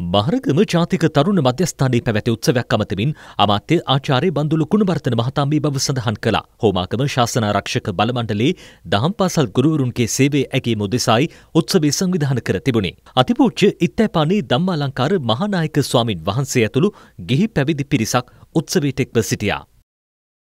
මහරගම ජාතික තරුණ මධ්‍යස්ථානයේ පැවැති උත්සවයක් අමතමින් අමාත්‍ය ආචාර්ය බන්දුලු කුණුබර්තන මහතා මේ බව සඳහන් කළා. හෝමාගම ශාසනාරක්ෂක බලමණ්ඩලයේ දහම් පාසල් ගුරුවරුන්ගේ සේවය ඇගීම උදෙසායි උත්සවය සංවිධානය කර තිබුණේ. අතිපූජ්‍ය ඉත්තෑපානේ ධම්මාලංකාර මහානායක ස්වාමින් වහන්සේ ඇතුළු ගිහි පැවිදි පිරිසක් උත්සවයට එක්ව සිටියා.